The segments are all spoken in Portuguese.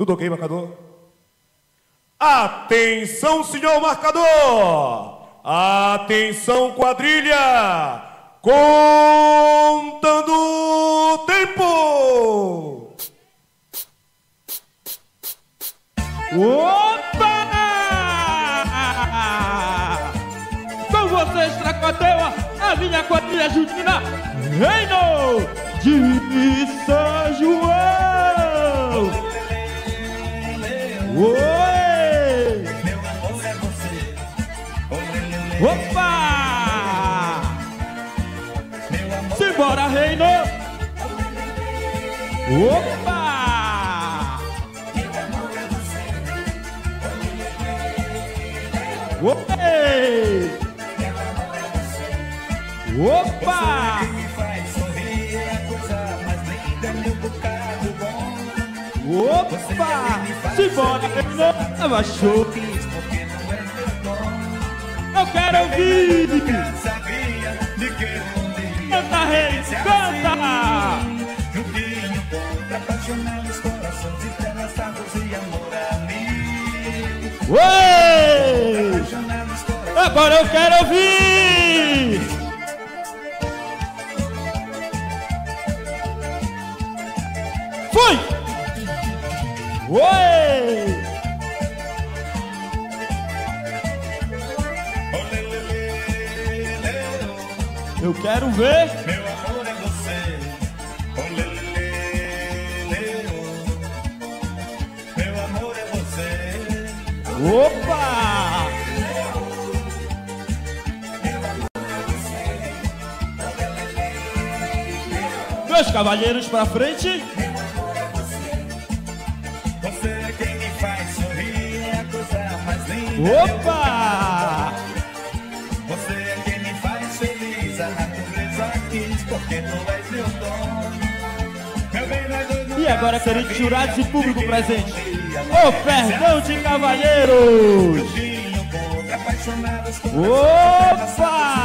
Tudo ok, marcador? Atenção, senhor marcador! Atenção, quadrilha! Contando o tempo! Opa! Com vocês, Tracoteua, a minha quadrilha junina, Reino de Opa! Oi! Opa! Opa! Simbora, Reino! Abaixou! Eu quero ouvir! Canta, rei! Canta! Juntinho contra apaixonados corações e terras, sabos e amor. Oi! Apaixonados corações. Agora eu quero ouvir! Fui! Oi! Eu quero ver! Opa! Meus cavalheiros pra frente! Você é quem me faz sorrir, é a coisa mais linda. Opa! Você é quem me faz feliz, a natureza quis, porque tu és meu dom. Dois E agora, queridos jurados e público presente, o perdão de cavalheiros! Opa!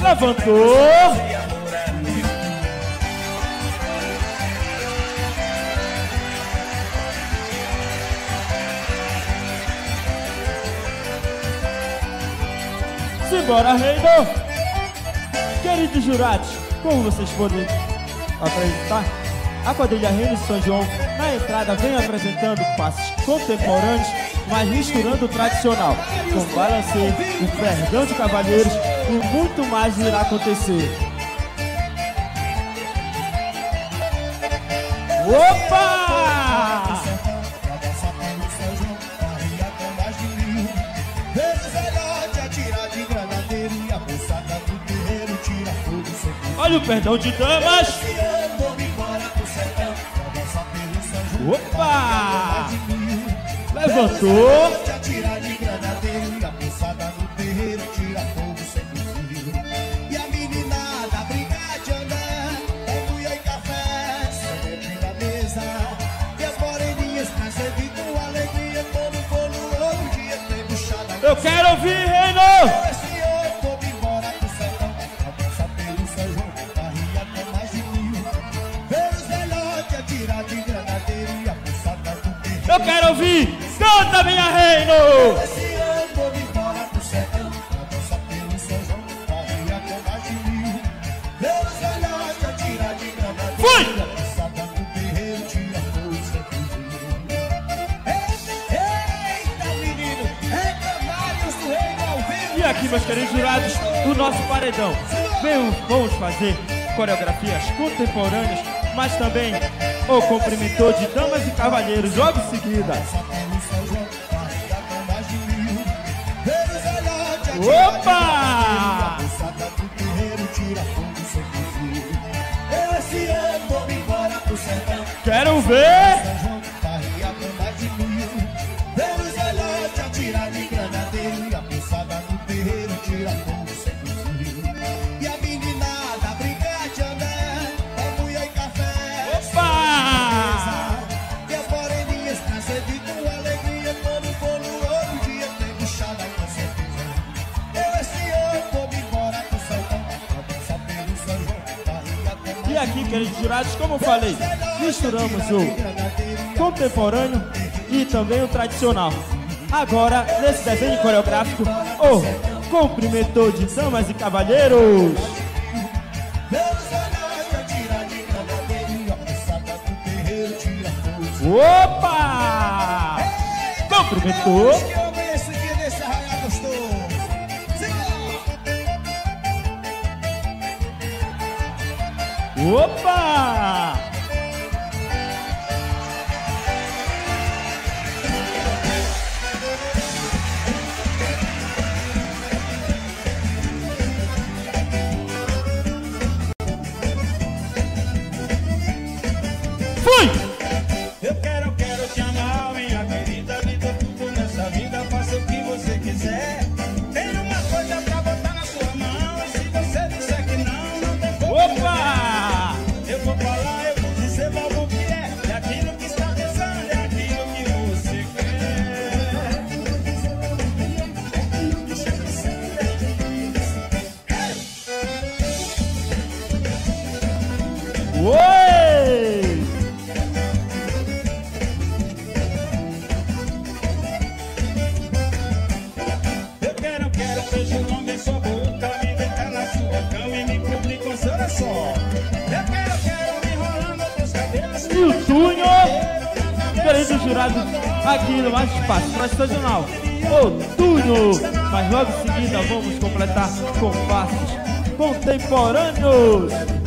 Levantou! Simbora, reino! Queridos jurados, como vocês podem apresentar, a quadrilha Reino São João, na entrada, vem apresentando passos contemporâneos, mas misturando o tradicional, com balanceio, o perdão de cavalheiros e muito mais irá acontecer. Opa! Olha o perdão de damas! Tem buchada Eu quero ouvir, menino, reclamados do reino. Ao vivo E aqui, meus queridos jurados, o nosso paredão. Bem, vamos fazer coreografias contemporâneas, mas também o cumprimentou de damas e cavalheiros, logo em seguida. Opa! Moçada do daqueles jurados, como eu falei, misturamos o contemporâneo e também o tradicional. Agora, nesse desenho coreográfico, o oh, cumprimentou de damas e cavalheiros. Opa! Cumprimentou. Opa! Fui! lado aqui no mais espaço tradicional Outono. Mas logo em seguida vamos completar com passos contemporâneos.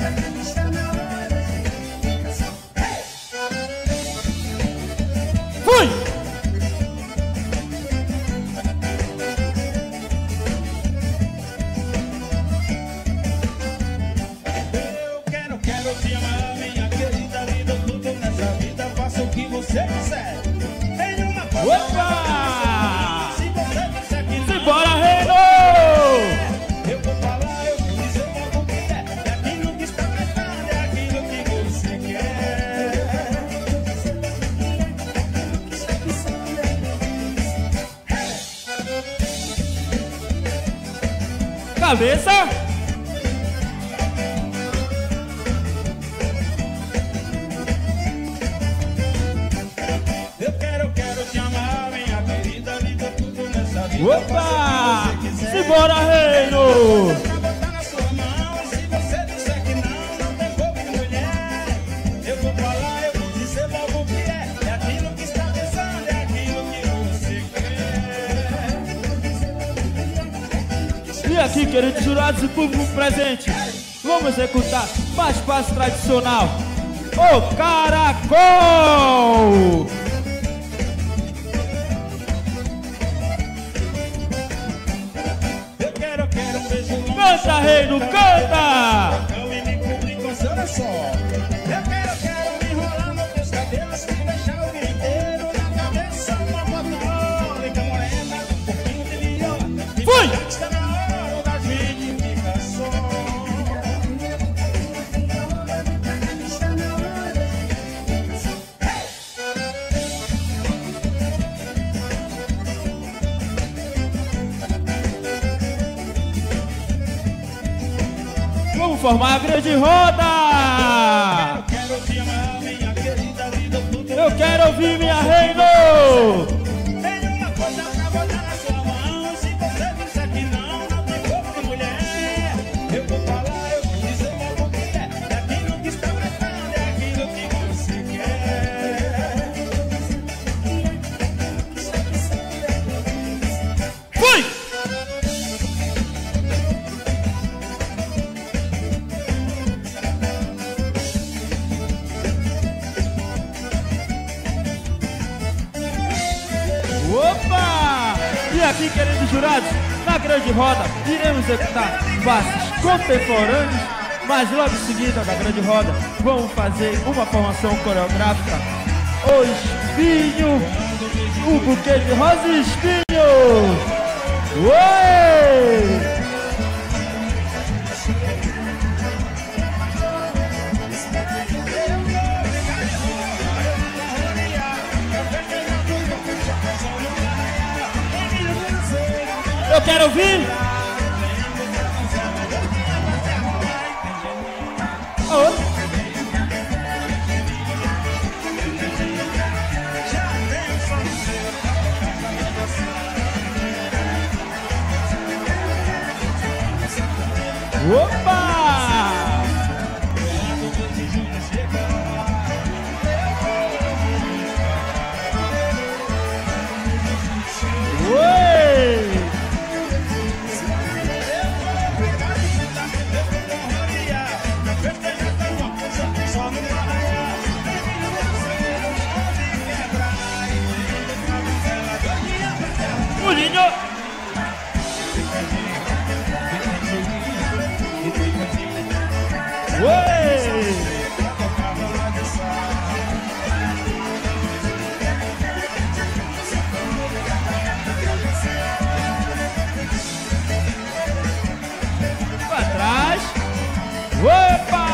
cabeça. Eu quero, quero te amar, minha querida, vida tudo nessa vida. Opa! Simbora, reino! aqui querendo jurados e público presente. Vamos executar mais passo tradicional. O caracol! Eu quero, eu quero um beijo. Canta, reino, canta! vamos formar a grande roda! Eu quero ouvir minha reina! os jurados, na grande roda, iremos executar passos contemporâneos, mas logo em seguida da grande roda, vamos fazer uma formação coreográfica. O espinho, o buquê de rosa e espinho. Ué! Eu quero ouvir. Oh. Word by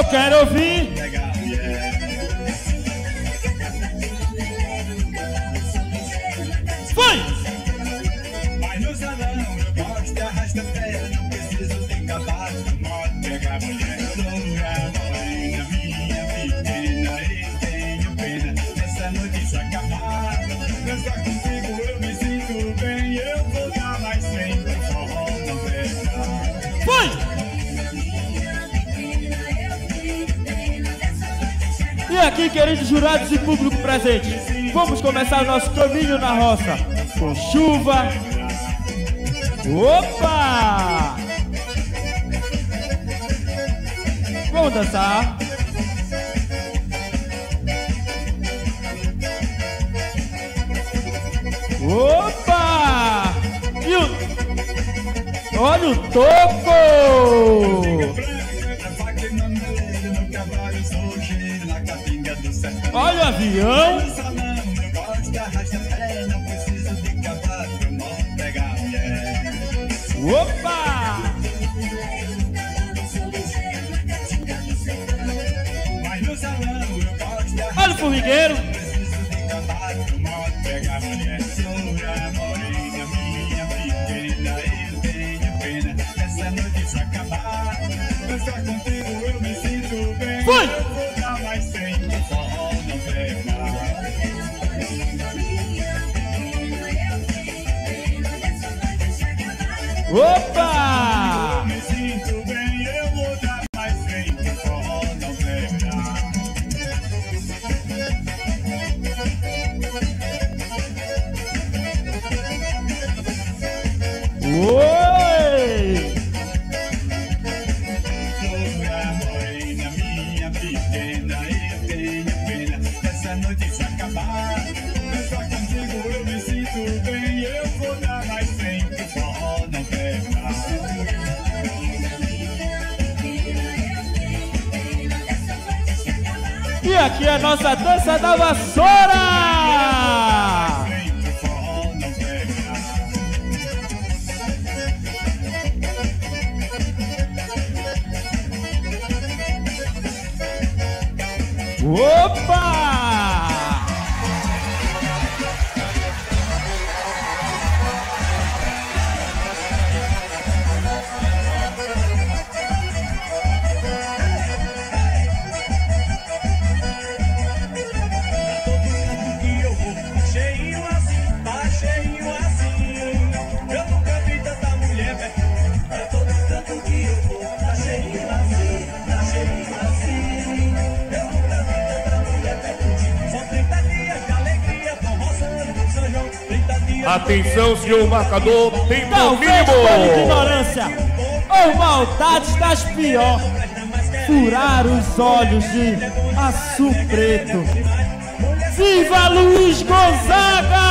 Eu quero ouvir. aqui, queridos jurados e público presente. Vamos começar o nosso caminho na roça. Com chuva. Opa! Vamos dançar. Opa! E o... Olha o topo! Olha o avião. Opa! Olha o formigueiro. Fui! Opa! Me sinto bem, eu vou dar mais bem Casa da Vassoura! Opa! Atenção, senhor marcador, tem no mínimo. ignorância ou maldades das piores. Furar os olhos de Açu Preto. Viva Luiz Gonzaga!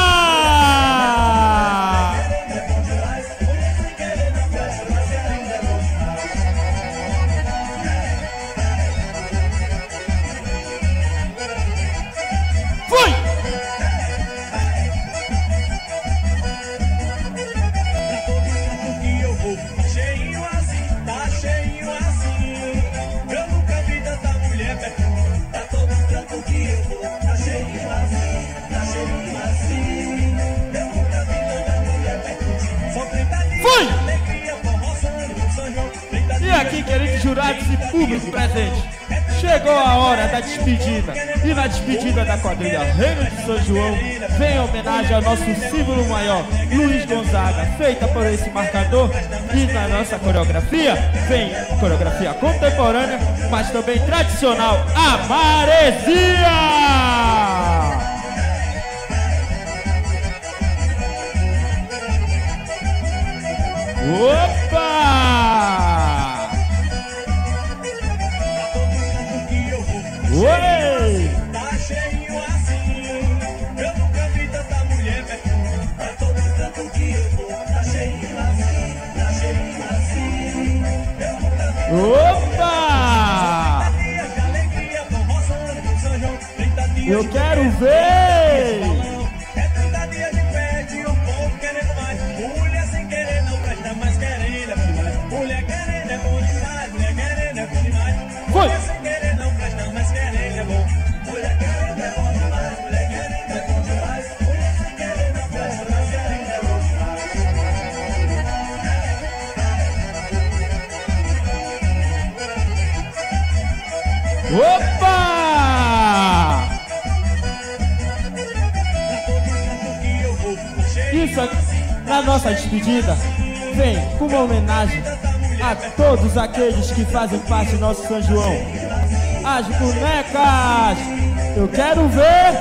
quadrilha Reino de São João vem em homenagem ao nosso símbolo maior, Luiz Gonzaga, feita por esse marcador. E na nossa coreografia vem coreografia contemporânea, mas também tradicional, a Maresia! Opa! Ué! Opa! Eu quero ver! Opa! Isso na nossa despedida vem com uma homenagem a todos aqueles que fazem parte do nosso São João. As bonecas, eu quero ver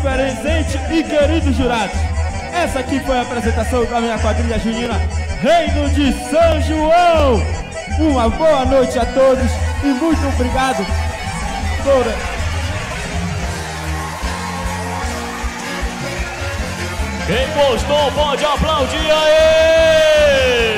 presente e queridos jurados. Essa aqui foi a apresentação da minha quadrilha junina Reino de São João. Uma boa noite a todos e muito obrigado. Quem gostou pode aplaudir aí!